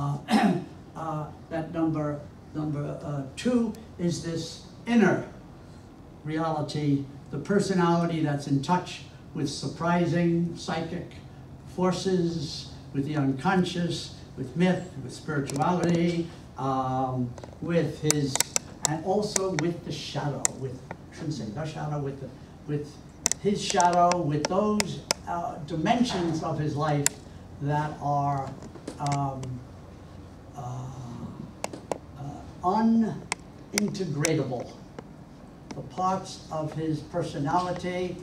Uh, uh, that number, number uh, two is this inner reality, the personality that's in touch with surprising psychic forces, with the unconscious, with myth, with spirituality, um, with his, and also with the shadow, with, shouldn't say the shadow, with the, with his shadow, with those uh, dimensions of his life that are um, unintegratable. The parts of his personality,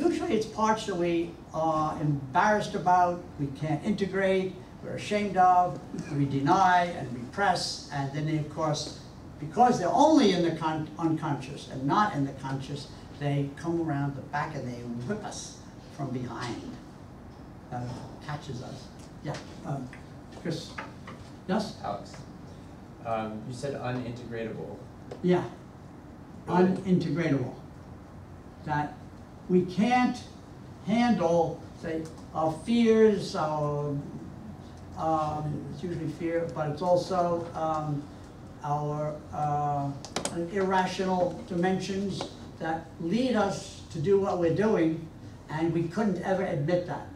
usually it's parts that we are embarrassed about, we can't integrate, we're ashamed of, we deny and repress, and then they, of course, because they're only in the unconscious and not in the conscious, they come around the back and they whip us from behind. Catches us. Yeah, um, Chris. Yes? Alex. Um, you said unintegratable. Yeah. Unintegratable. That we can't handle, say, our fears, our, um, it's usually fear, but it's also um, our uh, irrational dimensions that lead us to do what we're doing, and we couldn't ever admit that.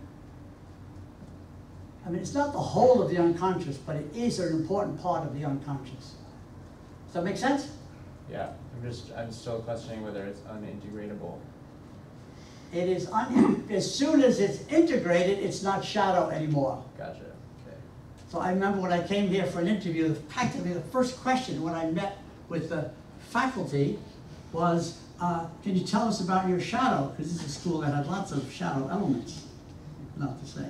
I mean, it's not the whole of the unconscious, but it is an important part of the unconscious. Does that make sense? Yeah, I'm just, I'm still questioning whether it's unintegratable. It is, un as soon as it's integrated, it's not shadow anymore. Gotcha, okay. So I remember when I came here for an interview, practically the first question when I met with the faculty was, uh, can you tell us about your shadow? Because this is a school that had lots of shadow elements, not to say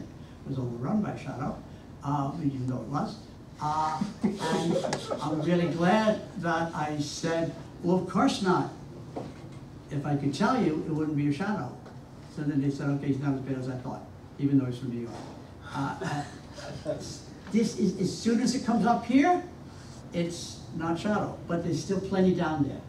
was overrun by shadow, uh, even though it was. Uh, and I'm really glad that I said, well, of course not. If I could tell you, it wouldn't be a shadow. So then they said, okay, he's not as bad as I thought, even though he's from New York. Uh, uh this is, as soon as it comes up here, it's not shadow, but there's still plenty down there.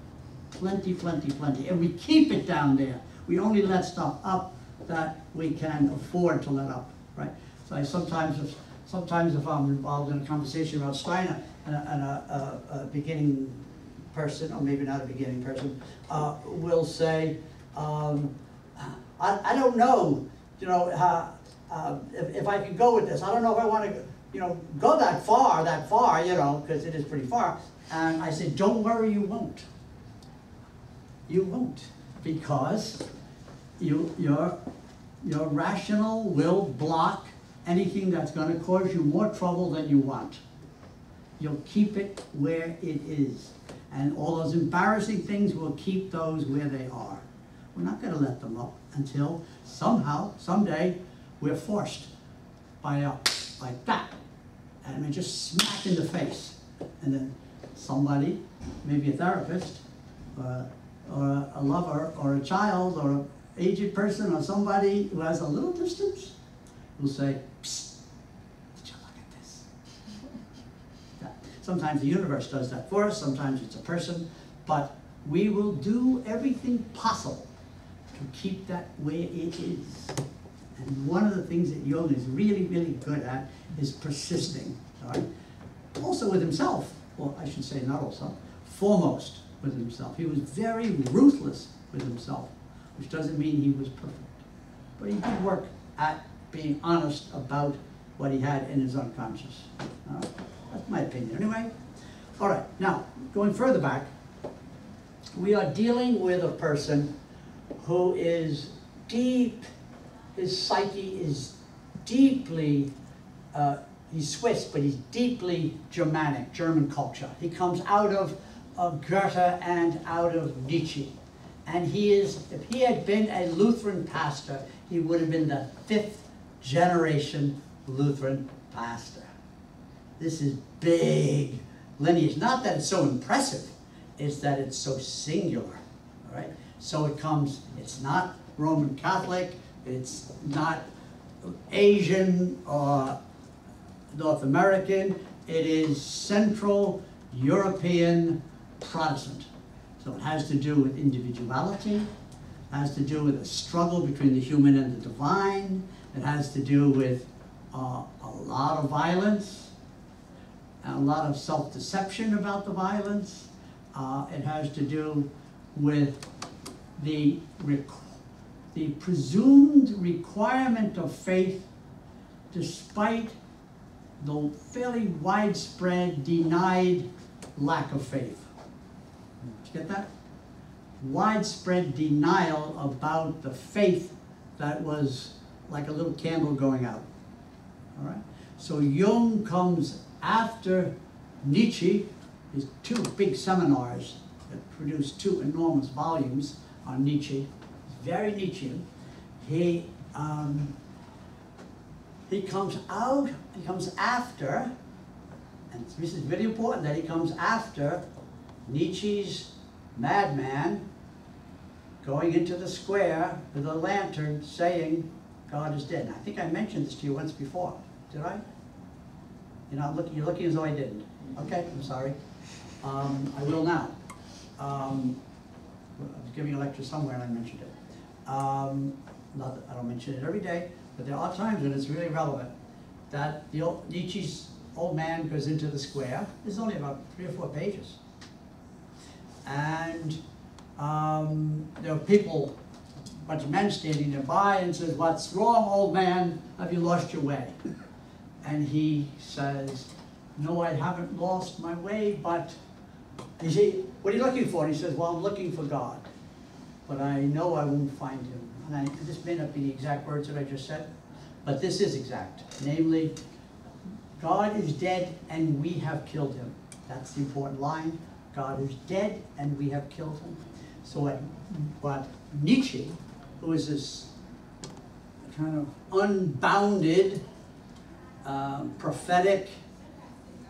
Plenty, plenty, plenty. And we keep it down there. We only let stuff up that we can afford to let up, right? So I sometimes, if, sometimes if I'm involved in a conversation about Steiner and a, and a, a, a beginning person, or maybe not a beginning person, uh, will say, um, I, I don't know, you know, uh, uh, if, if I can go with this. I don't know if I want to, you know, go that far, that far, you know, because it is pretty far. And I said, don't worry, you won't. You won't, because you, your, your rational will block anything that's going to cause you more trouble than you want. You'll keep it where it is. And all those embarrassing things will keep those where they are. We're not going to let them up until somehow, someday, we're forced by a, like that. And mean, just smack in the face. And then somebody, maybe a therapist, uh, or a lover, or a child, or aged person, or somebody who has a little distance, will say, Psst, would you look at this? Sometimes the universe does that for us, sometimes it's a person, but we will do everything possible to keep that way it is. And one of the things that Jung is really, really good at is persisting. Right? Also with himself, well, I should say not also, foremost with himself. He was very ruthless with himself, which doesn't mean he was perfect. But he did work at being honest about what he had in his unconscious. Uh, that's my opinion anyway. All right, now, going further back, we are dealing with a person who is deep, his psyche is deeply, uh, he's Swiss, but he's deeply Germanic, German culture. He comes out of, of Goethe and out of Nietzsche. And he is, if he had been a Lutheran pastor, he would have been the fifth generation Lutheran pastor. This is big lineage. Not that it's so impressive, it's that it's so singular, all right? So it comes, it's not Roman Catholic, it's not Asian or North American, it is Central European Protestant. So it has to do with individuality, has to do with a struggle between the human and the divine, it has to do with uh, a lot of violence, a lot of self-deception about the violence. Uh, it has to do with the the presumed requirement of faith despite the fairly widespread denied lack of faith. Get that? Widespread denial about the faith that was like a little candle going out. All right? So Jung comes after Nietzsche, his two big seminars that produced two enormous volumes on Nietzsche, very Nietzschean. He, um, he comes out, he comes after, and this is very important that he comes after Nietzsche's madman going into the square with a lantern saying, God is dead. And I think I mentioned this to you once before. Did I? You're not looking, you're looking as though I didn't. Okay, I'm sorry. Um, I will now. Um, I was giving a lecture somewhere and I mentioned it. Um, not I don't mention it every day, but there are times when it's really relevant that the old, Nietzsche's old man goes into the square. It's only about three or four pages. And um, there are people, a bunch of men standing nearby and says, what's wrong, old man? Have you lost your way? And he says, no, I haven't lost my way, but, you see, what are you looking for? And he says, well, I'm looking for God, but I know I won't find him. And I, this may not be the exact words that I just said, but this is exact. Namely, God is dead and we have killed him. That's the important line. God is dead and we have killed him. So what, what Nietzsche, who is this kind of unbounded, um, prophetic,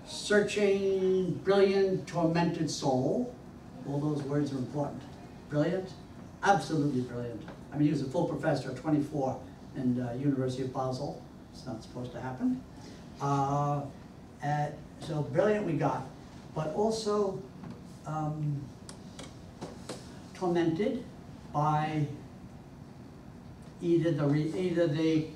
searching, brilliant, tormented soul, all those words are important. Brilliant, absolutely brilliant. I mean, he was a full professor at 24 in uh, University of Basel. It's not supposed to happen. Uh, and so brilliant we got, but also um, tormented by either the either the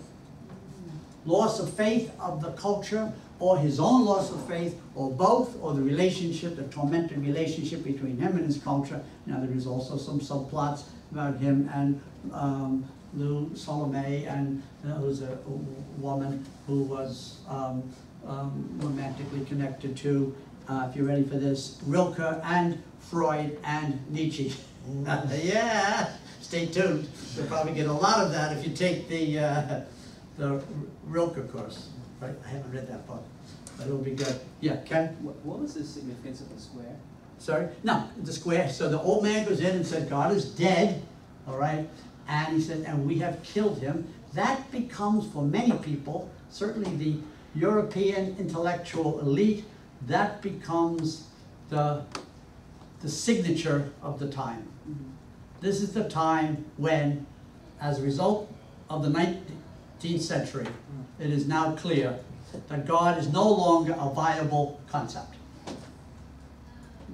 loss of faith of the culture or his own loss of faith or both or the relationship the tormented relationship between him and his culture. Now there is also some subplots about him and um, Lou Salome and uh, who's a, a woman who was um, um, romantically connected to uh, if you're ready for this Rilke and Freud and Nietzsche yeah stay tuned you'll probably get a lot of that if you take the uh, the Rilke course, right? I haven't read that book, but it'll be good. Yeah, Ken? What, what was the significance of the square? Sorry? No, the square. So the old man goes in and said, God is dead, all right? And he said, and we have killed him. That becomes, for many people, certainly the European intellectual elite, that becomes the, the signature of the time. Mm-hmm. This is the time when, as a result of the 19th century, mm. it is now clear that God is no longer a viable concept.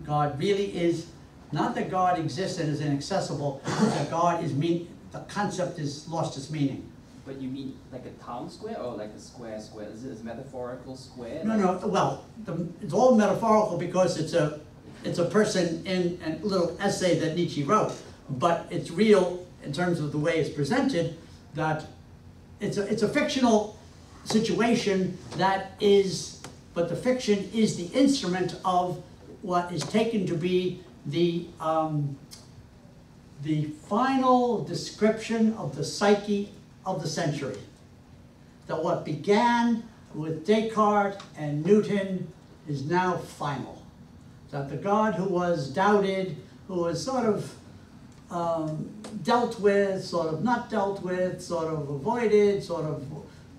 God really is, not that God exists and is inaccessible, that God is mean, the concept is lost its meaning. But you mean like a town square or like a square square? Is it a metaphorical square? No, no, well, the, it's all metaphorical because it's a, it's a person in a little essay that Nietzsche wrote. But it's real in terms of the way it's presented, that it's a, it's a fictional situation that is, but the fiction is the instrument of what is taken to be the, um, the final description of the psyche of the century. That what began with Descartes and Newton is now final. That the God who was doubted, who was sort of um, dealt with, sort of not dealt with, sort of avoided, sort of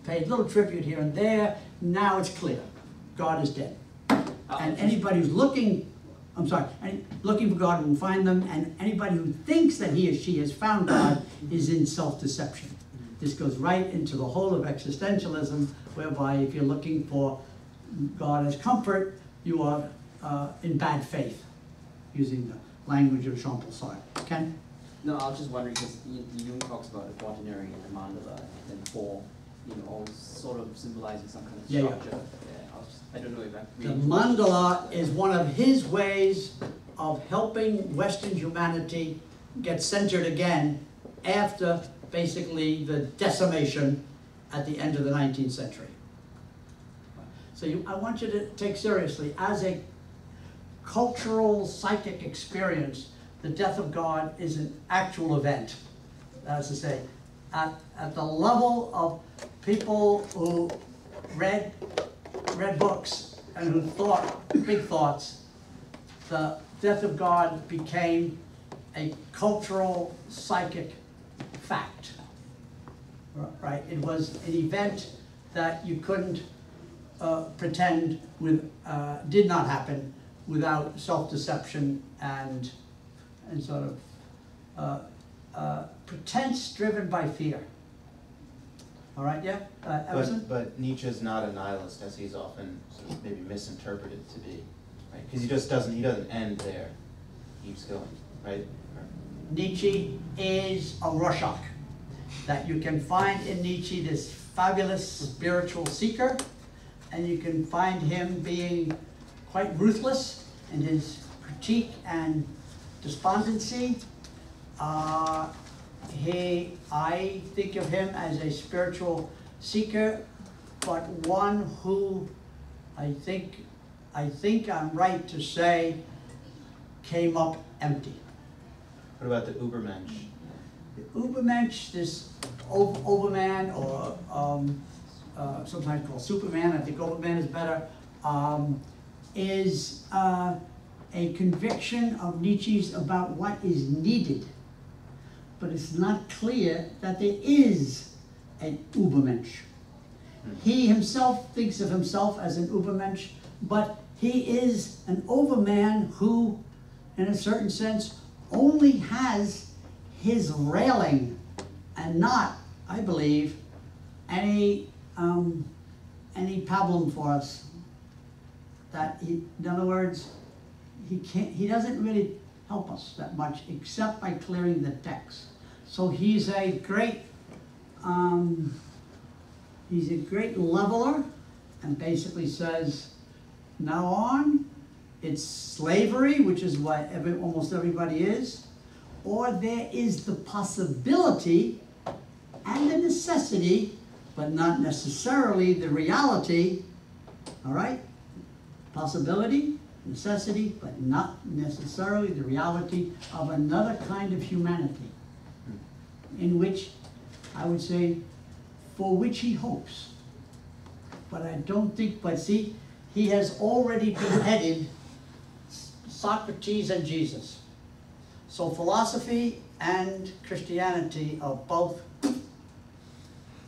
paid little tribute here and there, now it's clear. God is dead. Uh, And anybody who's looking, I'm sorry, any, looking for God will find them, and anybody who thinks that he or she has found God is in self-deception. This goes right into the whole of existentialism, whereby if you're looking for God as comfort, you are uh, in bad faith, using the language of Jean-Paul Sartre. Ken? No, I was just wondering because Jung talks about the quaternary and the mandala and four, you know, all sort of symbolizing some kind of Yeah, yeah. structure. Yeah, I just I don't know if I The mandala is one of his ways of helping Western humanity get centered again after basically the decimation at the end of the nineteenth century. So you, I want you to take seriously, as a cultural psychic experience, the death of God is an actual event. That is to say, at, at the level of people who read, read books and who thought big thoughts, the death of God became a cultural psychic fact. Right? It was an event that you couldn't uh, pretend with, uh, did not happen without self-deception and, and sort of uh, uh, pretense driven by fear. All right, yeah, uh, Emerson? But, but Nietzsche's not a nihilist, as he's often sort of maybe misinterpreted to be, right? Because he just doesn't, he doesn't end there, he keeps going, right? Nietzsche is a Rorschach. That you can find in Nietzsche this fabulous spiritual seeker, and you can find him being quite ruthless in his critique and despondency. Uh, he, I think of him as a spiritual seeker, but one who I think, I think I'm right to say came up empty. What about the Ubermensch? The Ubermensch, this Overman, or um, uh, sometimes called Superman, I think Overman is better, um, is uh, a conviction of Nietzsche's about what is needed. But it's not clear that there is an Ubermensch. He himself thinks of himself as an Ubermensch, but he is an Overman who, in a certain sense, only has his railing and not, I believe, any, um, any problem for us. That he, in other words, he can't, he doesn't really help us that much except by clearing the decks. So he's a great, um, he's a great leveler and basically says, now on, it's slavery, which is what every, almost everybody is, or there is the possibility and the necessity, but not necessarily the reality, all right? Possibility, necessity, but not necessarily the reality of another kind of humanity, in which, I would say, for which he hopes. But I don't think, but see, he has already been beheaded Socrates and Jesus. So philosophy and Christianity are both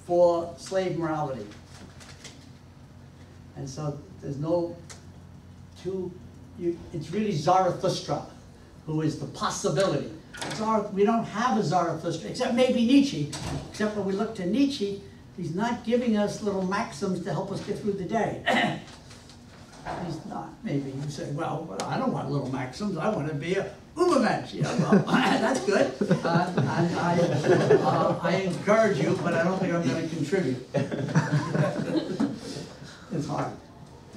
for slave morality. And so there's no two, you, it's really Zarathustra who is the possibility. We don't have a Zarathustra, except maybe Nietzsche. Except when we look to Nietzsche, he's not giving us little maxims to help us get through the day. He's not, maybe you say, well, I don't want little maxims, I want to be a Ubermensch, yeah, well, that's good. Uh, I, uh, I encourage you, but I don't think I'm gonna contribute. It's hard,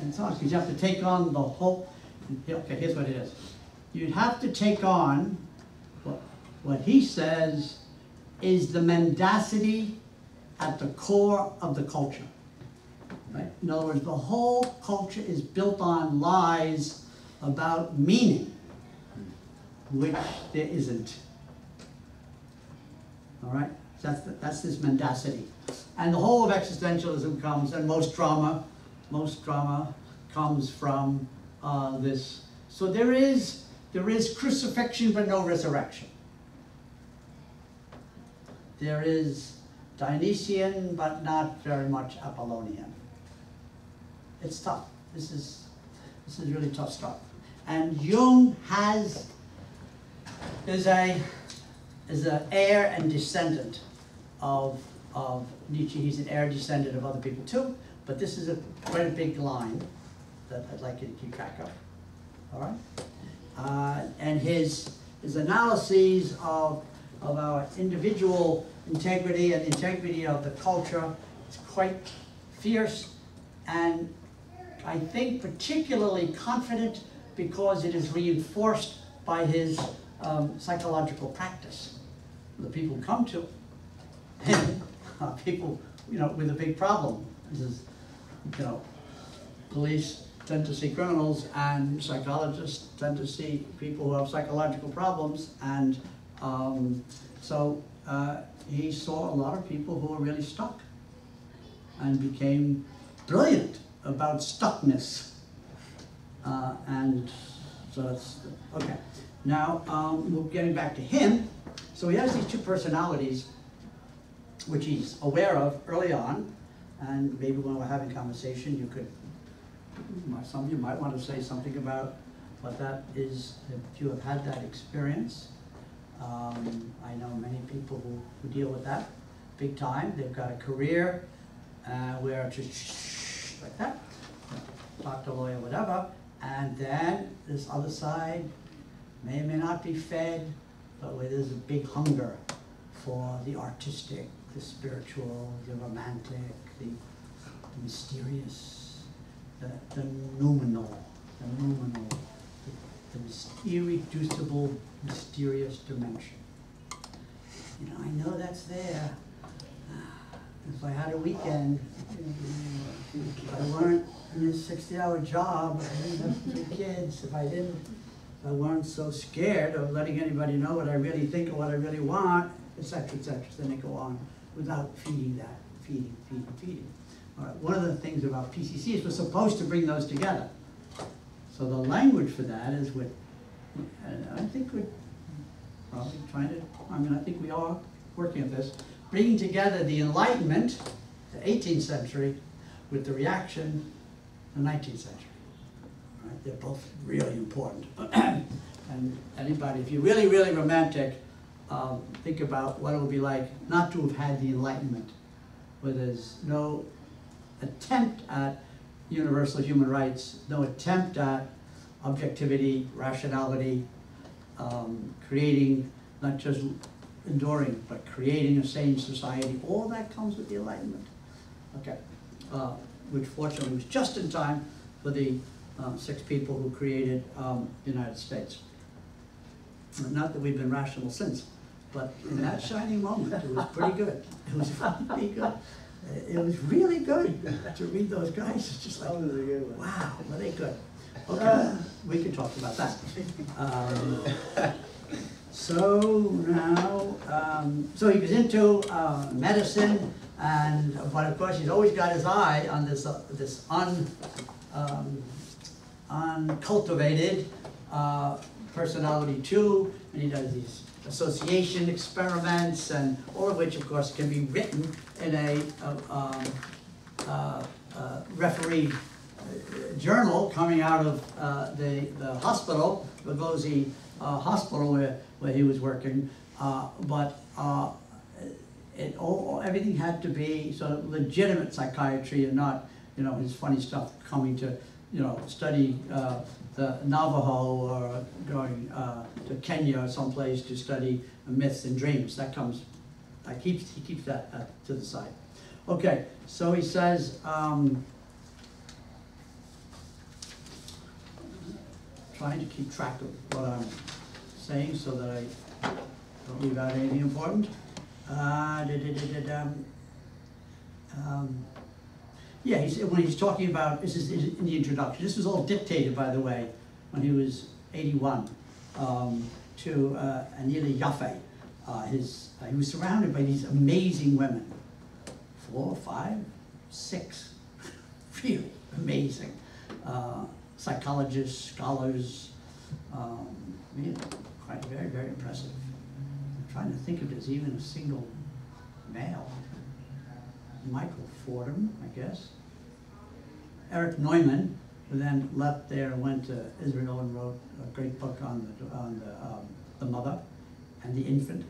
it's hard, because you have to take on the whole, okay, here's what it is. You'd have to take on, what, what he says is the mendacity at the core of the culture. Right? In other words, the whole culture is built on lies about meaning, which there isn't. All right? That's, the, that's this mendacity. And the whole of existentialism comes, and most drama, most drama comes from uh, this. So there is, there is crucifixion but no resurrection. There is Dionysian but not very much Apollonian. It's tough. This is, this is really tough stuff. And Jung has, is a, is an heir and descendant of, of Nietzsche. He's an heir descendant of other people too, but this is a quite a big line that I'd like you to keep track of. All right? Uh, and his, his analyses of, of our individual integrity and integrity of the culture is quite fierce and I think, particularly confident because it is reinforced by his um, psychological practice. The people come to him people, you know, with a big problem. This is, you know, police tend to see criminals and psychologists tend to see people who have psychological problems. And um, so uh, he saw a lot of people who were really stuck and became brilliant about stuckness. Uh, and so that's, okay. Now, um, we're getting back to him. So he has these two personalities, which he's aware of early on. And maybe when we're having conversation, you could, some of you might want to say something about what that is, if you have had that experience. Um, I know many people who, who deal with that big time. They've got a career uh, where just like that, doctor, lawyer, whatever. And then this other side may or may not be fed, but where there's a big hunger for the artistic, the spiritual, the romantic, the, the mysterious, the, the numinal, the noumenal, the, the irreducible, mysterious dimension. You know, I know that's there. If I had a weekend, if I weren't in this sixty-hour job, if I didn't have three kids, if I didn't, if I weren't so scared of letting anybody know what I really think or what I really want, et cetera, et cetera, then they go on without feeding that, feeding, feeding, feeding. All right, one of the things about PCC is we're supposed to bring those together. So the language for that is what, I think we're probably trying to, I mean, I think we are working at this, bringing together the Enlightenment, the 18th century, with the reaction, the 19th century. Right? They're both really important. and anybody, if you're really, really romantic, um, think about what it would be like not to have had the Enlightenment, where there's no attempt at universal human rights, no attempt at objectivity, rationality, um, creating not just enduring, but creating a sane society. All that comes with the Enlightenment. Okay, uh, which fortunately was just in time for the uh, six people who created um, the United States. Not that we've been rational since, but in that shining moment, it was pretty good. It was pretty good. It was really good to read those guys. It's just like, wow, were they good? Okay, we can talk about that. Um, so now, um, so he was into uh, medicine, and but of course he's always got his eye on this uh, this un um, uncultivated uh, personality too, and he does these association experiments, and all of which, of course, can be written in a, uh, um, uh, uh, referee journal coming out of the, the hospital, Burghölzli Hospital where, where he was working. Uh, but uh, it, all, everything had to be sort of legitimate psychiatry and not, you know, his funny stuff coming to, you know, study uh, the Navajo or going uh, to Kenya or someplace to study myths and dreams. That comes, I keeps, he keeps that uh, to the side. Okay, so he says, um, trying to keep track of what I'm saying so that I don't leave out anything important. Uh, da, da, da. Um, yeah, he's, when he's talking about, this is in the introduction, this was all dictated, by the way, when he was 81, um, to uh, Aniela Jaffé. Uh, his, uh, he was surrounded by these amazing women, four, five, six, really amazing uh, psychologists, scholars, um, really quite very, very impressive. I'm trying to think if there's even a single male. Michael Fordham, I guess. Eric Neumann, who then left there and went to Israel and wrote a great book on the, on the, um, the mother and the infant.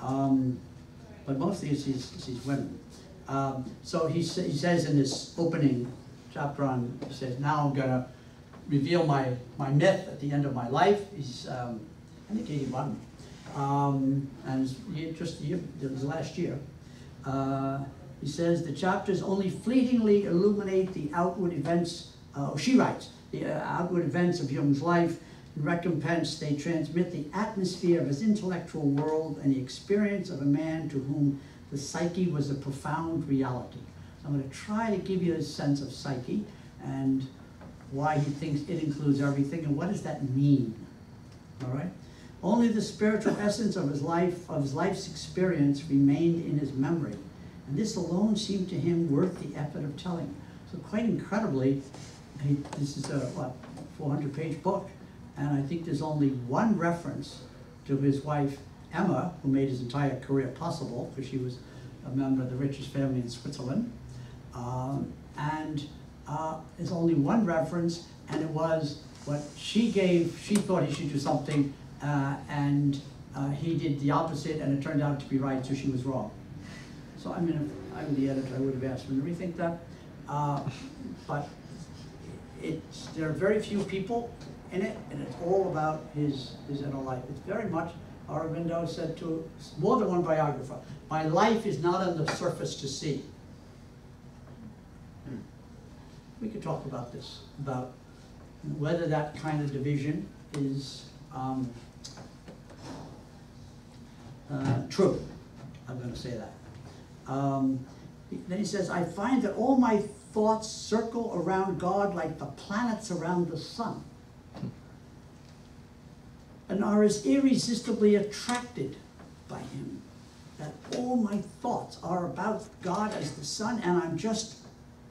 Um, but mostly it's these, these women. Um, so he, sa- he says in this opening chapter on, he says, now I'm gonna reveal my, my myth at the end of my life. He's, um, I think 81. Um, and just, year- it was last year. Uh, he says, the chapters only fleetingly illuminate the outward events uh, she writes, the uh, outward events of Jung's life, in recompense, they transmit the atmosphere of his intellectual world and the experience of a man to whom the psyche was a profound reality. I'm going to try to give you a sense of psyche and why he thinks it includes everything and what does that mean. All right? Only the spiritual essence of his life, of his life's experience remained in his memory. And this alone seemed to him worth the effort of telling. So quite incredibly, he, this is a, what, four hundred page book. And I think there's only one reference to his wife, Emma, who made his entire career possible, because she was a member of the richest family in Switzerland. Um, and uh, there's only one reference, and it was what she gave, she thought he should do something, uh, and uh, he did the opposite, and it turned out to be right, so she was wrong. So I mean, if I'm the editor, I would have asked him to rethink that. Uh, but it's, there are very few people in it, and it's all about his, his inner life. It's very much, Aurobindo said to more than one biographer, my life is not on the surface to see. Hmm. We could talk about this, about whether that kind of division is um, uh, true. I'm gonna say that. Um, Then he says, I find that all my thoughts circle around God like the planets around the sun. And are as irresistibly attracted by him. That all my thoughts are about God as the sun, and I'm just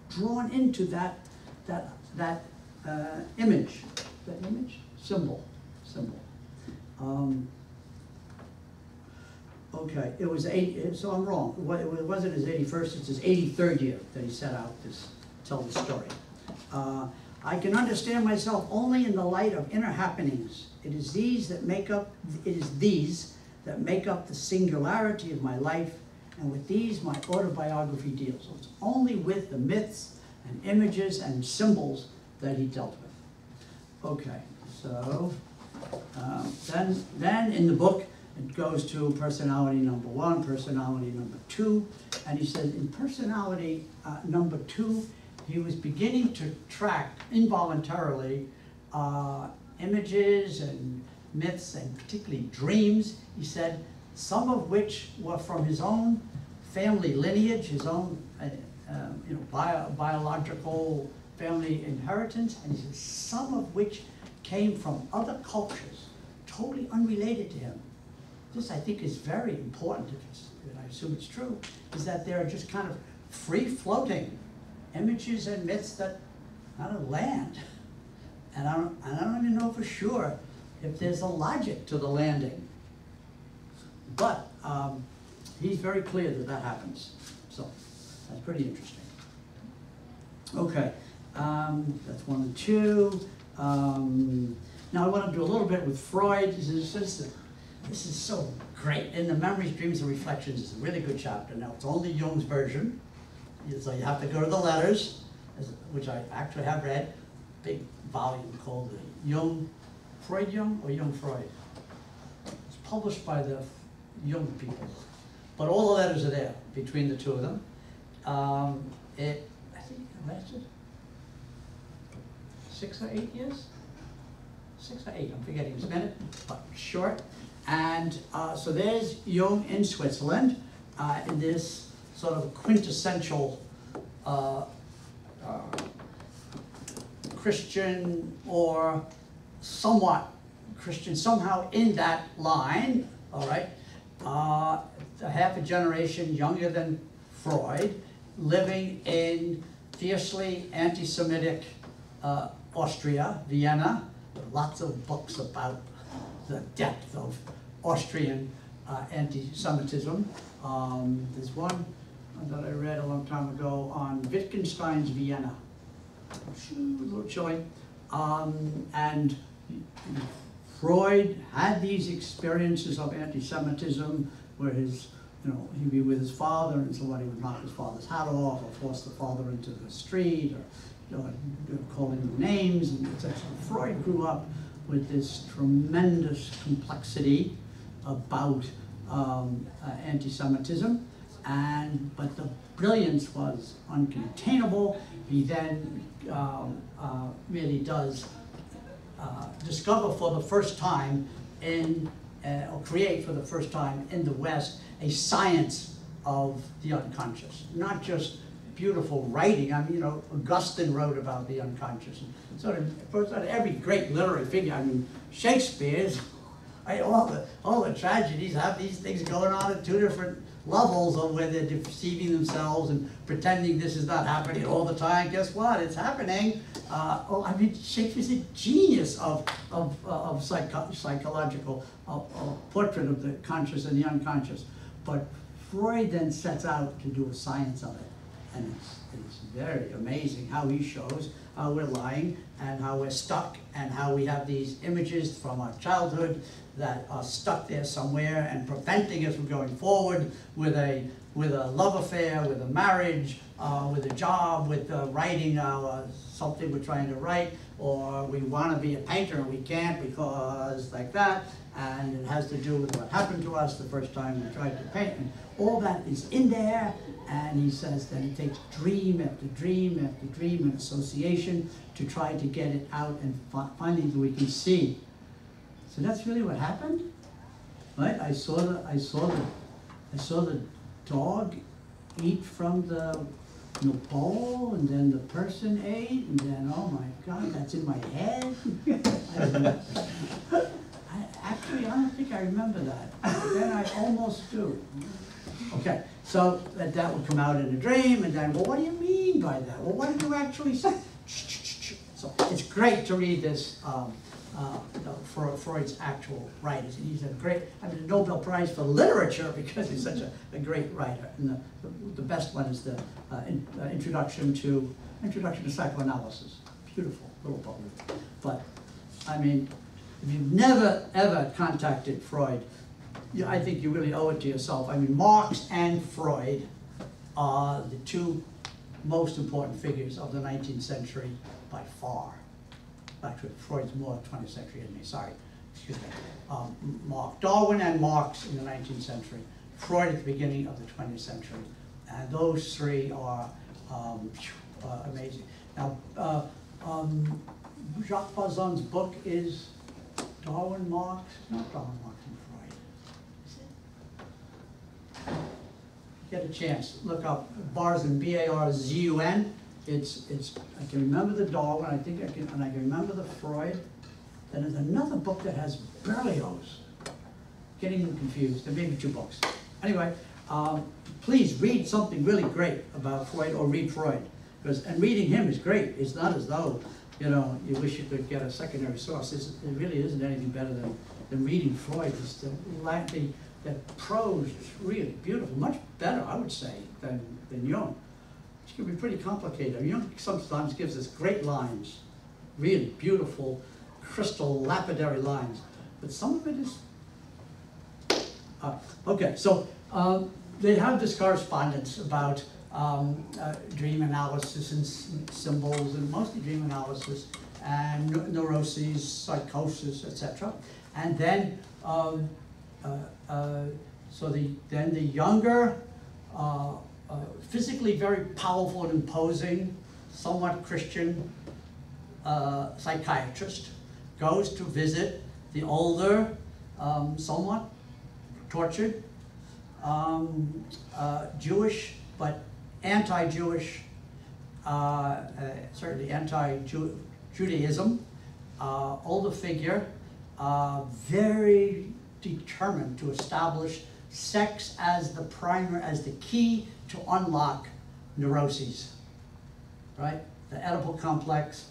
drawn into that, that, that uh, image. That image? Symbol, symbol. Um, Okay, it was eight, so I'm wrong, It it wasn't his eighty-first, it's his eighty-third year that he set out to tell the story. Uh, I can understand myself only in the light of inner happenings. It is these that make up, it is these that make up the singularity of my life, and with these my autobiography deals. So it's only with the myths and images and symbols that he dealt with. Okay, so, um, then, then in the book, it goes to personality number one, personality number two, and he says in personality uh, number two, he was beginning to track involuntarily uh, images and myths and particularly dreams. He said some of which were from his own family lineage, his own uh, um, you know bio, biological family inheritance, and he said some of which came from other cultures, totally unrelated to him this I think is very important, and I assume it's true, is that there are just kind of free floating images and myths that kind of land. And I don't, I don't even know for sure if there's a logic to the landing. But um, he's very clear that that happens. So that's pretty interesting. Okay, um, that's one and two. Um, now I want to do a little bit with Freud. This is this is so great. In the Memories, Dreams, and Reflections is a really good chapter. Now it's only Jung's version, so you have to go to the letters, which I actually have read. Big volume called the Jung, Freud Jung or Jung Freud. It's published by the Jung people, but all the letters are there between the two of them. Um, it, I think it lasted six or eight years? Six or eight, I'm forgetting, it's minute, but short. And uh, so there's Jung in Switzerland, uh, in this sort of quintessential uh, uh, Christian or somewhat Christian, somehow in that line, all right? Uh, half a generation younger than Freud, living in fiercely anti-Semitic uh, Austria, Vienna. Lots of books about the depth of Austrian uh, anti-Semitism. Um, there's one that I read a long time ago on Wittgenstein's Vienna. Um, and Freud had these experiences of anti-Semitism where his, you know, he'd be with his father and somebody would knock his father's hat off or force the father into the street or, you know, call him names and etc. Freud grew up with this tremendous complexity about um, uh, anti-Semitism. and, but the brilliance was uncontainable. He then um, uh, really does uh, discover for the first time in, uh, or create for the first time in the West, a science of the unconscious. Not just beautiful writing, I mean, you know, Augustine wrote about the unconscious. And sort of, sort every great literary figure, I mean, Shakespeare's, I, all the, all the tragedies have these things going on at two different levels of where they're deceiving themselves and pretending this is not happening all the time. Guess what? It's happening. Uh, oh, I mean, Shakespeare's a genius of, of, of psycho psychological portrait of the conscious and the unconscious. But Freud then sets out to do a science of it. And it's, it's very amazing how he shows how we're lying and how we're stuck and how we have these images from our childhood that are stuck there somewhere and preventing us from going forward with a, with a love affair, with a marriage, uh, with a job, with uh, writing our, something we're trying to write, or we want to be a painter and we can't because like that, and it has to do with what happened to us the first time we tried to paint. And all that is in there, and he says that it takes dream after dream after dream and association to try to get it out and fi finally we can see. So that's really what happened, right? I saw the, I saw the, I saw the dog eat from the you know, bowl, and then the person ate, and then, oh my God, that's in my head. Actually, I don't think I remember that. Then I almost do. Okay, so that, that would come out in a dream, and then, well, what do you mean by that? Well, what did you actually say? So it's great to read this, um, uh, Fre- Freud's actual writings. And he's a great, I mean, a Nobel Prize for literature because he's such a, a great writer. And the, the, the best one is the uh, in, uh, introduction to Introduction to Psychoanalysis. Beautiful little book. But I mean, if you've never ever contacted Freud, I think you really owe it to yourself. I mean, Marx and Freud are the two most important figures of the 19th century by far. Actually, Freud's more 20th century than me, sorry, excuse me. Um, Mark, Darwin and Marx in the 19th century, Freud at the beginning of the 20th century. And those three are um, uh, amazing. Now, uh, um, Jacques Barzun's book is Darwin, Marx, not Darwin, Marx and Freud. Get a chance, look up Barzun, B-A-R-Z-U-N. It's, it's, I can remember the Darwin, I think I can, and I can remember the Freud. Then there's another book that has Berlioz. Getting them confused, there may be two books. Anyway, um, please read something really great about Freud or read Freud. Because, and reading him is great. It's not as though, you know, you wish you could get a secondary source. It's, it really isn't anything better than, than reading Freud. It's the, the, the prose is really beautiful, much better, I would say, than, than Jung. It can be pretty complicated. Jung sometimes gives us great lines, really beautiful, crystal, lapidary lines. But some of it is uh, Okay, so um, they have this correspondence about um, uh, dream analysis and symbols, and mostly dream analysis, and neuroses, psychosis, etc. And then, um, uh, uh, so the then the younger, uh, uh, physically very powerful and imposing, somewhat Christian uh, psychiatrist goes to visit the older, um, somewhat tortured, um, Jewish, but anti-Jewish, uh, uh, certainly anti-Judaism, uh, older figure, uh, very determined to establish sex as the primer, as the key to unlock neuroses, right? The Oedipal complex,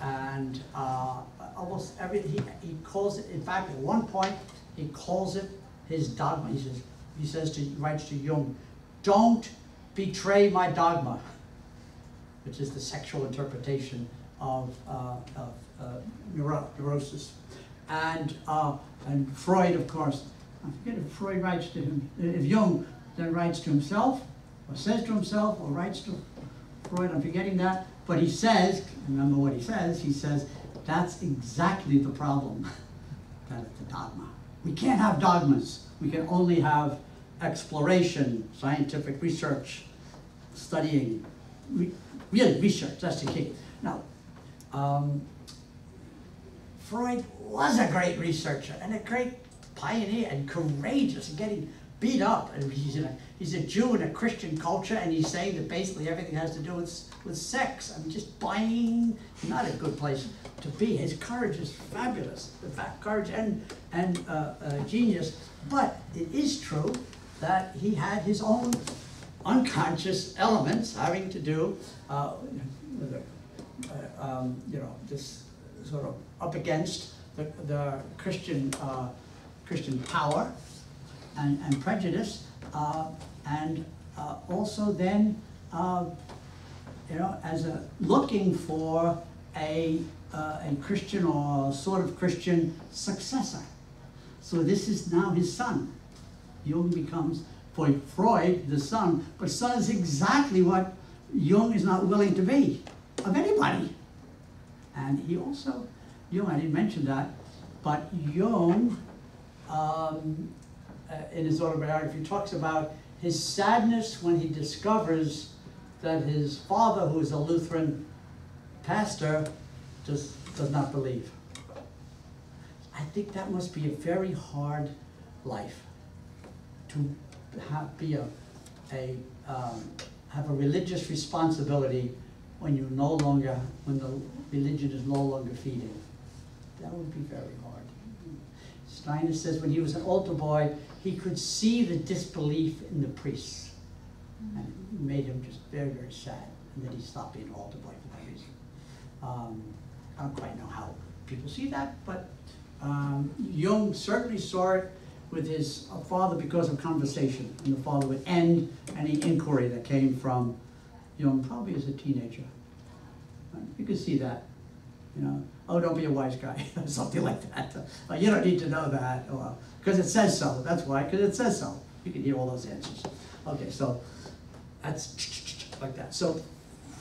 and uh, almost every he, he calls it. In fact, at one point, he calls it his dogma. He says he says to writes to Jung, "Don't betray my dogma," which is the sexual interpretation of uh, of uh, neuro- neurosis, and uh, and Freud, of course. I forget if Freud writes to him, if Jung then writes to himself, or says to himself, or writes to Freud, I'm forgetting that, but he says, remember what he says, he says, that's exactly the problem, that the dogma. We can't have dogmas, we can only have exploration, scientific research, studying, re- really research, that's the key. Now, um, Freud was a great researcher and a great pioneer and courageous and getting beat up. And he's, a, he's a Jew in a Christian culture and he's saying that basically everything has to do with, with sex. I mean, just buying, not a good place to be. His courage is fabulous. The fact, courage and, and uh, uh, genius. But it is true that he had his own unconscious elements having to do uh, with uh, um, you know, this sort of up against the, the Christian, uh, Christian power and, and prejudice, uh, and uh, also then, uh, you know, as a looking for a, a Christian or sort of Christian successor. So this is now his son. Jung becomes, for Freud, the son, but son is exactly what Jung is not willing to be of anybody. And he also, Jung, I didn't mention that, but Jung, um, uh, in his autobiography, talks about his sadness when he discovers that his father, who is a Lutheran pastor, just does not believe. I think that must be a very hard life to have, be a, a, um, have a religious responsibility when you no longer, when the religion is no longer feeding. That would be very hard. Steiner says when he was an altar boy, he could see the disbelief in the priests. And it made him just very, very sad. And then he stopped being an altar boy for that reason. Um, I don't quite know how people see that, but um, Jung certainly saw it with his father because of conversation. And the father would end any inquiry that came from Jung, probably as a teenager. You could see that, you know, oh, don't be a wise guy, something like that. You don't need to know that, or, because it says so, that's why, because it says so. You can hear all those answers. Okay, so that's like that. So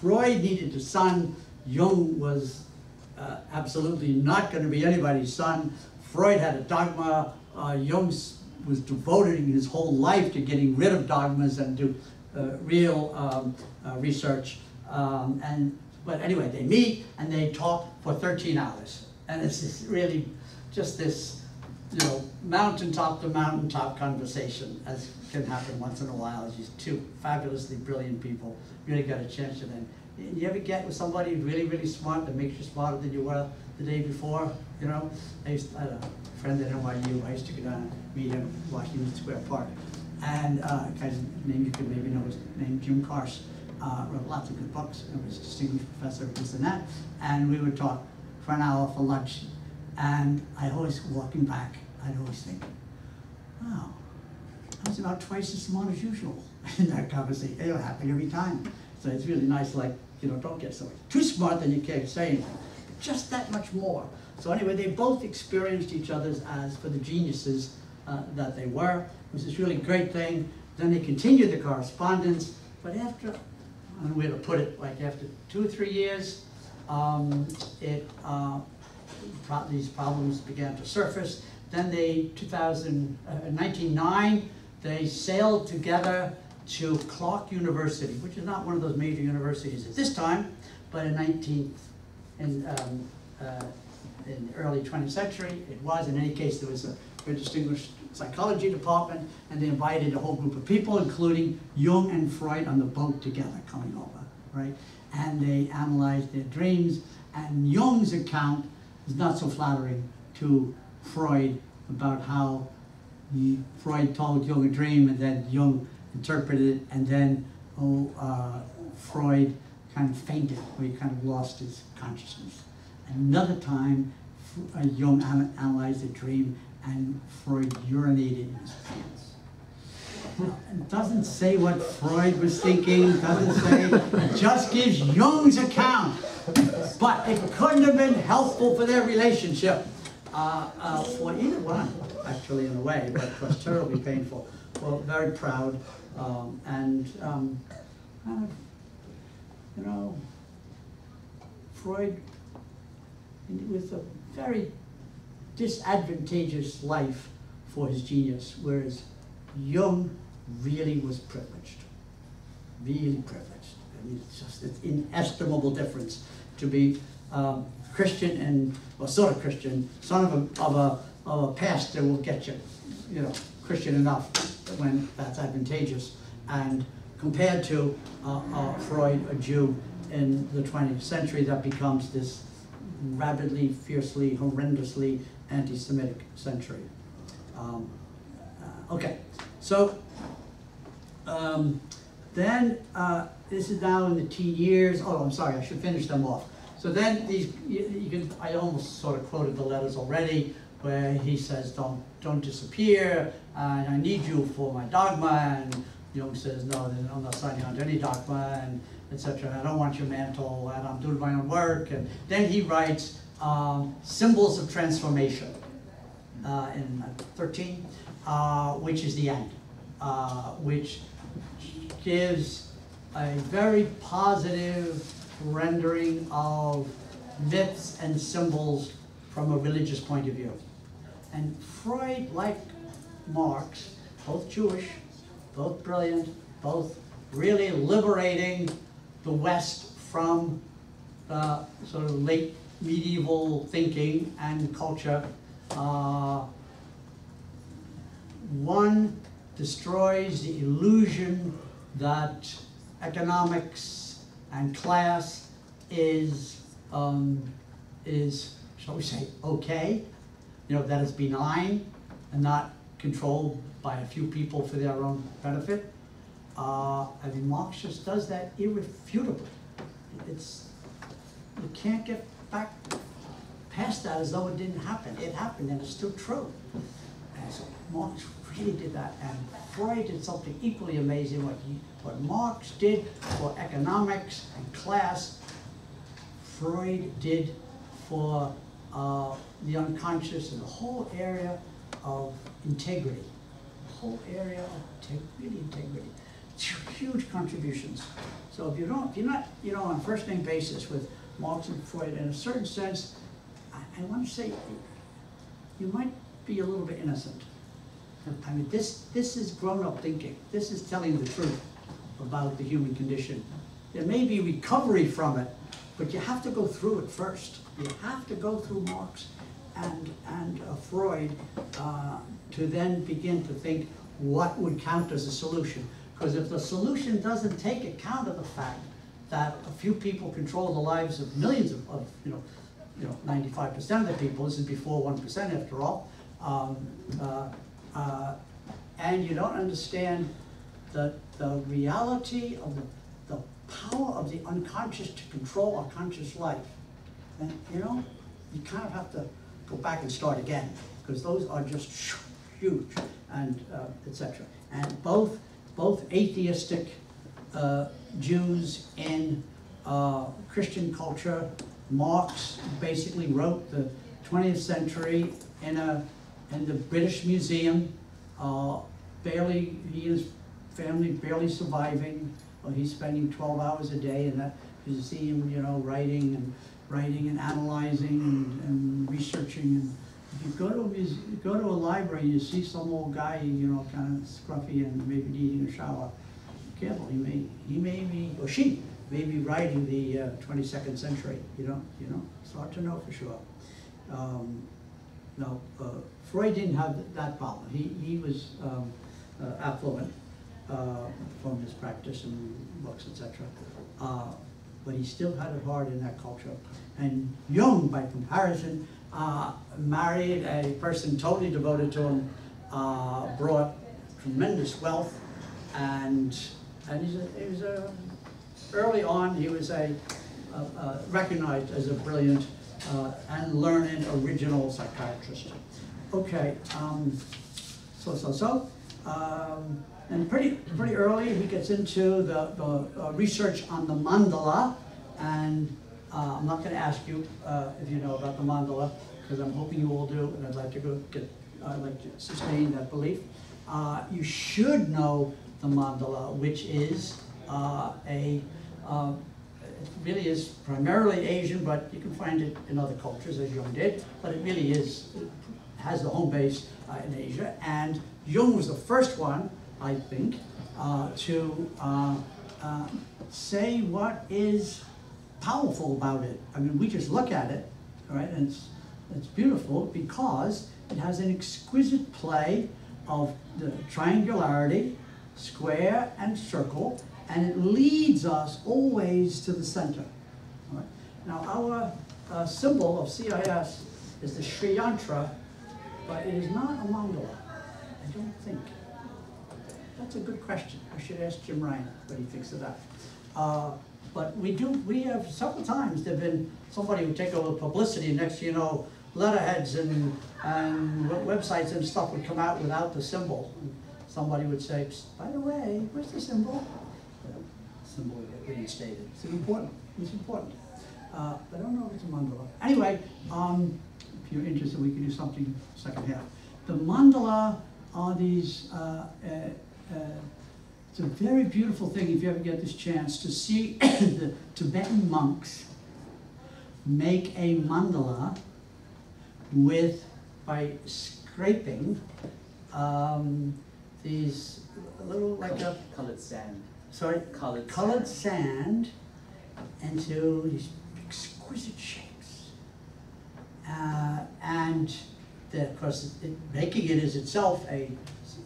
Freud needed a son, Jung was uh, absolutely not going to be anybody's son. Freud had a dogma, uh, Jung was devoting his whole life to getting rid of dogmas and to uh, real um, uh, research. Um, and but anyway, they meet and they talk for 13 hours, and it's really just this, you know, mountaintop to mountaintop conversation, as can happen once in a while. These two fabulously brilliant people really got a chance to then. You ever get with somebody really, really smart that makes you smarter than you were the day before? You know, I used I had a friend at NYU. I used to go down and meet him in Washington Square Park, and uh, guy's name you could maybe know his name Jim Carse. Uh, wrote lots of good books. He was a distinguished professor of this and that, and we would talk for an hour for lunch. And I always walking back, I'd always think, wow, I was about twice as smart as usual in that conversation. It'll happen every time. So it's really nice, like, you know, don't get so too smart that you can't say anything. Just that much more. So anyway, they both experienced each other's as for the geniuses uh, that they were. It was this really great thing. Then they continued the correspondence, but after, I don't know where to put it, like after two or three years, um, it, uh, these problems began to surface. Then they, 2000, uh, 1909, they sailed together to Clark University, which is not one of those major universities at this time, but in 19, in, um, uh, in the early 20th century, it was. In any case, there was a very distinguished psychology department, and they invited a whole group of people, including Jung and Freud, on the boat together coming over, right? And they analyzed their dreams, and Jung's account is not so flattering to Freud about how Freud told Jung a dream, and then Jung interpreted it, and then oh, uh, Freud kind of fainted, or he kind of lost his consciousness. Another time, uh, Jung analyzed a dream, and Freud urinated in his pants. It doesn't say what Freud was thinking, doesn't say, it just gives Jung's account. But it couldn't have been helpful for their relationship, uh, uh, for either one, actually, in a way, but it was terribly painful. Well, very proud, um, and, um, kind of, you know, Freud, with a very disadvantageous life for his genius, whereas Jung really was privileged. Really privileged. I mean, it's just an inestimable difference to be um, Christian and, well, sort of Christian, son of a, of a, of a pastor will get you, you know, Christian enough when that's advantageous. And compared to uh, uh, Freud, a Jew in the 20th century, that becomes this rabidly, fiercely, horrendously anti-Semitic century. Um, uh, okay, so um, then uh, this is now in the teen years. Oh, I'm sorry, I should finish them off. So then these, you, you can, I almost sort of quoted the letters already, where he says, "Don't, don't disappear, and I need you for my dogma." And Jung says, "No, I'm not signing on to any dogma," and etc. I don't want your mantle, and I'm doing my own work. And then he writes um, symbols of transformation uh, in uh, 13, uh, which is the end, uh, which gives a very positive rendering of myths and symbols from a religious point of view. And Freud, like Marx, both Jewish, both brilliant, both really liberating the West from uh, sort of late medieval thinking and culture. Uh, one destroys the illusion that economics and class is um, is shall we say okay, you know that is benign and not controlled by a few people for their own benefit. Uh, I mean, Marx just does that irrefutably. It's you can't get back past that as though it didn't happen. It happened and it's still true. And so Marx really did that. And Freud did something equally amazing. What, he, what Marx did for economics and class, Freud did for uh, the unconscious and the whole area of integrity. The whole area of really integrity. Huge contributions. So if you don't, if you're not, you know, on first name basis with Marx and Freud, in a certain sense, I, I want to say you might be a little bit innocent. I mean, this, this is grown-up thinking. This is telling the truth about the human condition. There may be recovery from it, but you have to go through it first. You have to go through Marx and, and uh, Freud uh, to then begin to think what would count as a solution. Because if the solution doesn't take account of the fact that a few people control the lives of millions of, of you know, you know, 95% of the people, this is before 1% after all, um, uh, uh, and you don't understand the, the reality of the, the power of the unconscious to control our conscious life, then, you know, you kind of have to go back and start again, because those are just huge, and uh, etc. And both, both atheistic uh, Jews in uh, Christian culture, Marx basically wrote the 20th century in a in the British Museum, uh, barely he and his family barely surviving. Uh, he's spending 12 hours a day and that museum, you know, writing and writing and analyzing and, and researching. And if you go to a muse- you go to a library and you see some old guy, you know, kind of scruffy and maybe needing a shower, careful. He may he may be or she may be writing the uh, 22nd century. You know, you know, it's hard to know for sure. Um, no, uh, Freud didn't have that problem. He, he was um, uh, affluent from his practice and books, etc. Uh, but he still had it hard in that culture. And Jung, by comparison, uh, married a person totally devoted to him, uh, brought tremendous wealth, and and he's a, he was a early on he was a recognized as a brilliant uh, and learned original psychiatrist. Okay, um, so, so, so. Um, and pretty, pretty early, he gets into the, the uh, research on the mandala. And uh, I'm not going to ask you uh, if you know about the mandala, because I'm hoping you all do, and I'd like to go get, I'd like to sustain that belief. Uh, you should know the mandala, which is uh, a uh, it really is primarily Asian, but you can find it in other cultures, as Jung did. But it really is, it has the home base in Asia. And Jung was the first one I think, uh, to uh, uh, say what is powerful about it. I mean, we just look at it, right, and it's, it's beautiful because it has an exquisite play of the triangularity, square and circle, and it leads us always to the center. right? Now, our uh, symbol of CIIS is the Sri Yantra, but it is not a mandala, I don't think. That's a good question. I should ask Jim Ryan what he thinks of that. Uh, But we do, we have several times, there've been somebody who take over publicity, next, you know, letterheads and, and websites and stuff would come out without the symbol. And Somebody would say, by the way, where's the symbol? Symbol reinstated. It's important, it's important. Uh, I don't know if it's a mandala. Anyway, um, if you're interested, we can do something second half. The mandala are these, uh, uh, it's a very beautiful thing if you ever get this chance to see the Tibetan monks make a mandala with, by scraping, um, these little, like a, Colored sand, sorry, colored colored sand. sand into these exquisite shapes. Uh, and the, of course, it, making it is itself a,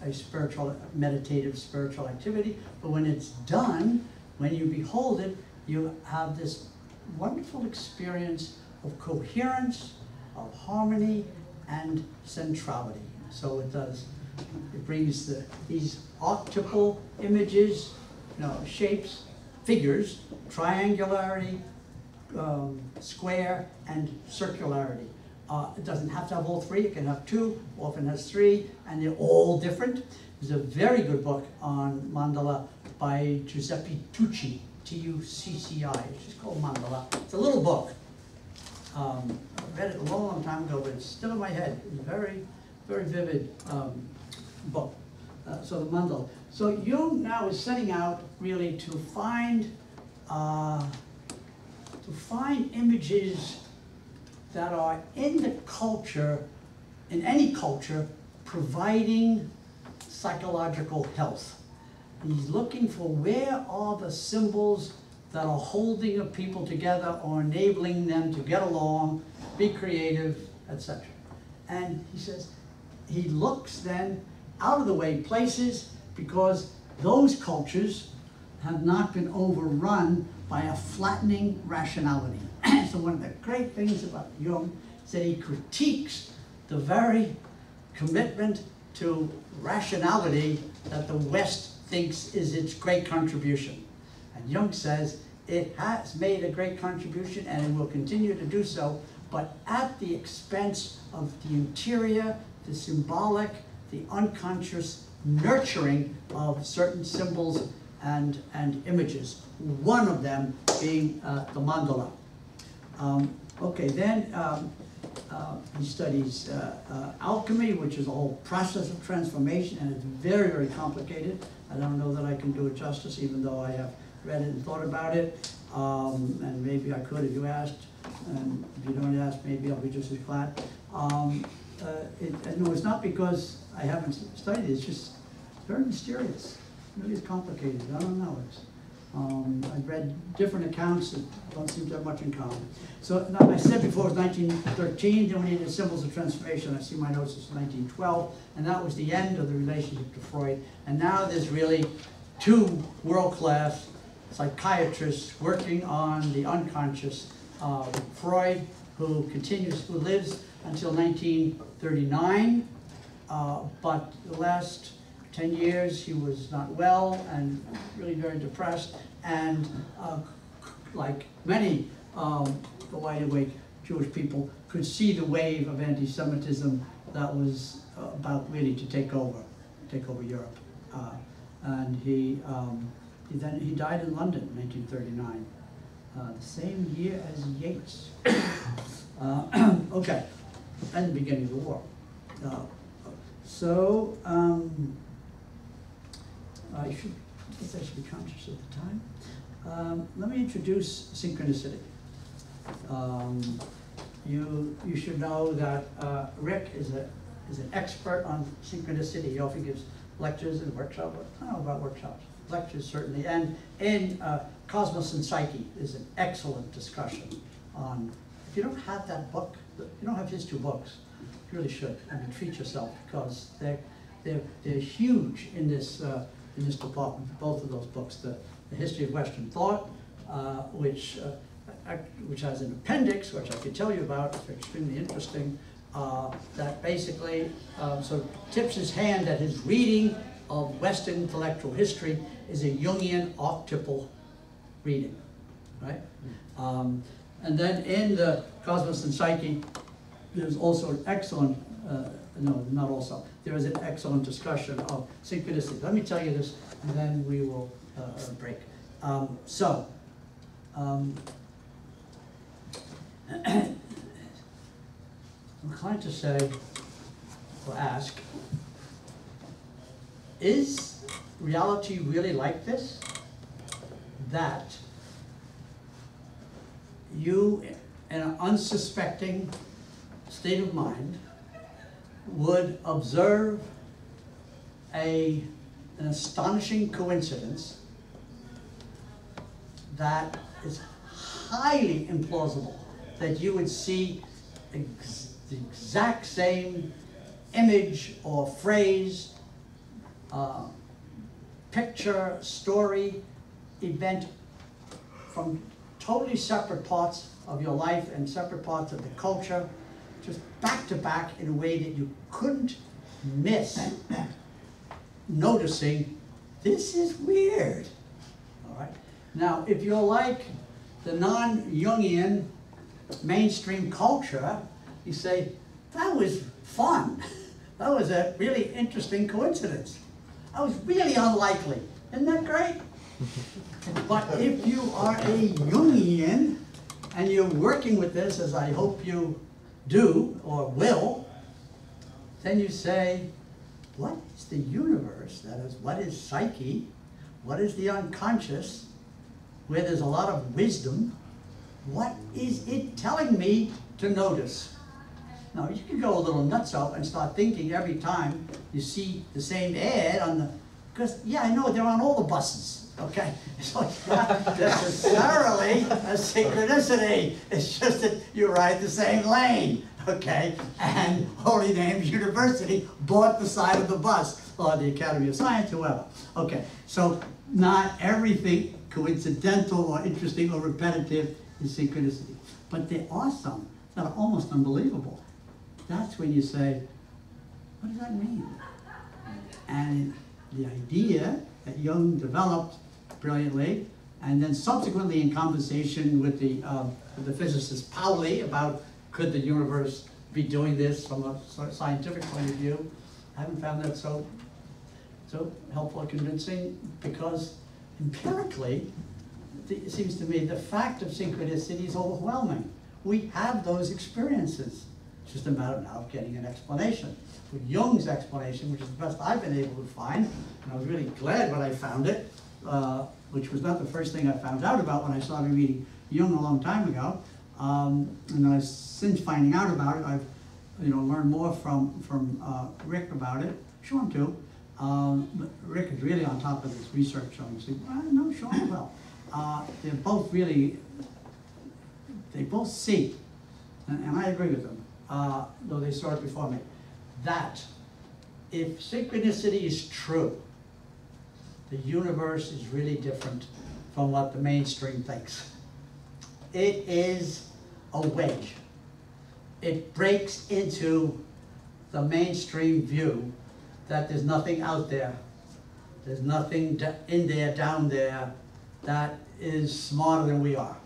a spiritual, meditative spiritual activity, but when it's done, when you behold it, you have this wonderful experience of coherence, of harmony, and centrality. So it does, it brings the, these archetypal images, you know, shapes, figures, triangularity, um, square, and circularity. Uh, it doesn't have to have all three, it can have two, often has three, and they're all different. There's a very good book on mandala by Giuseppe Tucci, T-U-C-C-I, it's just called Mandala. It's a little book. Um, I read it a long, long time ago, but it's still in my head. It's a very, very vivid um, book. Uh, so the mandala. So Jung now is setting out really to find uh, to find images that are in the culture, in any culture, providing psychological health. He's looking for where are the symbols that are holding a people together or enabling them to get along, be creative, etc. And he says, he looks then out of the way places because those cultures have not been overrun by a flattening rationality. so one of the great things about Jung is that he critiques the very commitment to rationality that the West thinks is its great contribution. And Jung says it has made a great contribution and it will continue to do so, but at the expense of the interior, the symbolic, the unconscious nurturing of certain symbols and, and images. One of them being uh, the mandala. Um, okay, then um, uh, he studies uh, uh, alchemy, which is a whole process of transformation, and it's very, very complicated. I don't know that I can do it justice, even though I have read it and thought about it. Um, and maybe I could if you asked. And if you don't ask, maybe I'll be just as glad. Um, uh, it, and no, it's not because I haven't studied it. It's just very mysterious. Really complicated. I don't know. It's, um, I've read different accounts that don't seem to have much in common. So I said before it was 1913, then when he did Symbols of Transformation, I see my notes, it's 1912, and that was the end of the relationship to Freud. And now there's really two world-class psychiatrists working on the unconscious. Uh, Freud, who continues, who lives until 1939, uh, but the last 10 years he was not well and really very depressed, and uh, like many um, the wide awake Jewish people, could see the wave of anti-Semitism that was uh, about really to take over, take over Europe. Uh, and he, um, he then he died in London in 1939, uh, the same year as Yeats. Uh, okay, and the beginning of the war. Uh, so um, I should, I guess I should be conscious of the time. Um, let me introduce synchronicity. Um, you, you should know that uh, Rick is, a, is an expert on synchronicity. He often gives lectures and workshops, I don't know about workshops, lectures certainly, and in uh, Cosmos and Psyche is an excellent discussion on, if you don't have that book, you don't have his two books, you really should, I mean, treat yourself, because they're, they're, they're huge in this, uh, in this department, both of those books, the, the History of Western Thought, uh, which, uh, which has an appendix, which I could tell you about, it's extremely interesting, uh, that basically, uh, so tips his hand that his reading of Western intellectual history is a Jungian archetypal reading, right? Um, and then in the Cosmos and Psyche, there's also an excellent, uh, no, not also, there is an excellent discussion of synchronicity. Let me tell you this, and then we will uh, break. Um, so, um, I'm inclined to say, or ask, is reality really like this? That you, in an unsuspecting state of mind, would observe a, an astonishing coincidence that is highly implausible, that you would see ex- the exact same image or phrase, uh, picture, story, event from totally separate parts of your life and separate parts of the culture, just back to back in a way that you couldn't miss noticing this is weird. All right. Now, if you're like the non-Jungian mainstream culture, you say that was fun. That was a really interesting coincidence. That was really unlikely. Isn't that great? But if you are a Jungian and you're working with this, as I hope you do or will, then you say, what is the universe? That is, what is psyche? What is the unconscious? Where there's a lot of wisdom. What is it telling me to notice? Now, you can go a little nuts up and start thinking every time you see the same ad on the, because, yeah, I know they're on all the buses, okay? So it's not necessarily a synchronicity, it's just that you ride the same lane, okay? And Holy Names University bought the side of the bus, or the Academy of Science, whoever. Okay, so not everything coincidental or interesting or repetitive is synchronicity, but there are some that are almost unbelievable. That's when you say, what does that mean? And the idea that Jung developed brilliantly, and then subsequently in conversation with the, um, with the physicist Pauli about could the universe be doing this from a scientific point of view, I haven't found that so, so helpful or convincing because empirically, it seems to me, the fact of synchronicity is overwhelming. We have those experiences. It's just a matter now of getting an explanation. With Jung's explanation, which is the best I've been able to find, and I was really glad when I found it, uh, which was not the first thing I found out about when I started reading Jung a long time ago. Um, and I, since finding out about it, I've you know learned more from from uh, Rick about it. Sean too. Um, Rick is really on top of this research on sleep. I know Sean as well. Uh, they're both really they both see, and, and I agree with them, uh, though they saw it before me, that if synchronicity is true, the universe is really different from what the mainstream thinks. It is a wedge. It breaks into the mainstream view that there's nothing out there. There's nothing in there, down there, that is smarter than we are.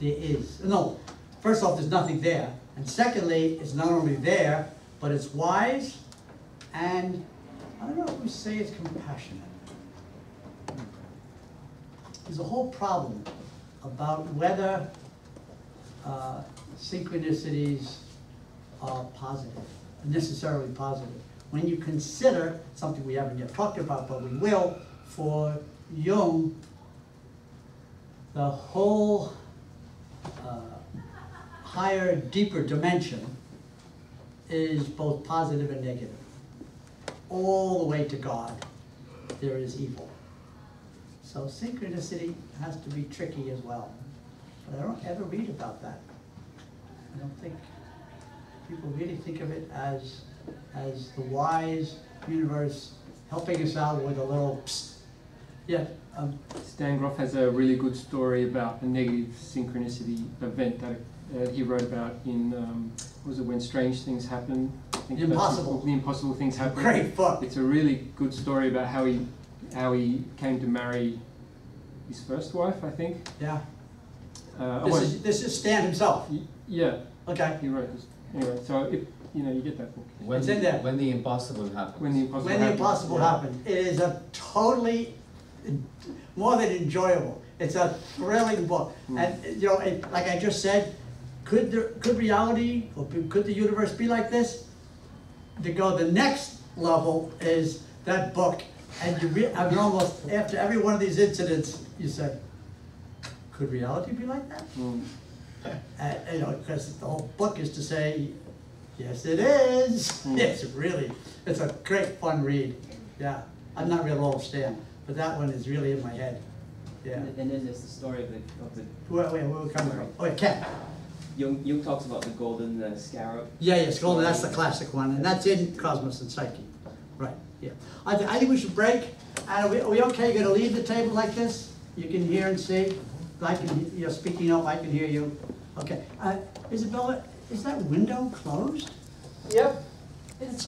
There is. No, first off, there's nothing there. And secondly, it's not only there, but it's wise and I don't know if we say it's compassionate. There's a whole problem about whether uh, synchronicities are positive, necessarily positive. When you consider something we haven't yet talked about, but we will, for Jung, the whole uh, higher, deeper dimension is both positive and negative. All the way to God, there is evil. So synchronicity has to be tricky as well. But I don't ever read about that. I don't think people really think of it as, as the wise universe helping us out with a little psst. Yeah, um, Stan Grof has a really good story about a negative synchronicity event that uh, he wrote about in, um, what was it when strange things happen? I think The Impossible. The impossible things happen. great book. It's a really good story about how he how he came to marry his first wife, I think. Yeah. Uh, This won't- is, this is Stan himself. y- yeah, Okay. he wrote this. Anyway, so if you know, you get that book. When, It's in there. when the impossible happens. When the impossible When the happens, impossible yeah. happened. It is a totally, more than enjoyable. It's a thrilling book. Mm. And, you know, it, like I just said, could there, could reality, or could the universe be like this? To go the next level is that book, and you re, I mean, almost, after every one of these incidents, you say, could reality be like that? Mm. Uh, you know, because the whole book is to say, yes, it is. Mm. It's really, it's a great fun read. Yeah, I'm not real old Stan, but that one is really in my head. Yeah. And then there's the story of the, of the, Where, where, where we coming from? Oh, yeah, Ken. Jung, Jung talks about the golden uh, scarab. Yeah, yeah, Golden, that's the classic one, and that's in Cosmos and Psyche. Right, yeah. I, thi- I think we should break. And are we, are we okay, gonna leave the table like this? You can hear and see? I can, you're speaking up, I can hear you. Okay, uh, Isabella, is that window closed? Yep. It's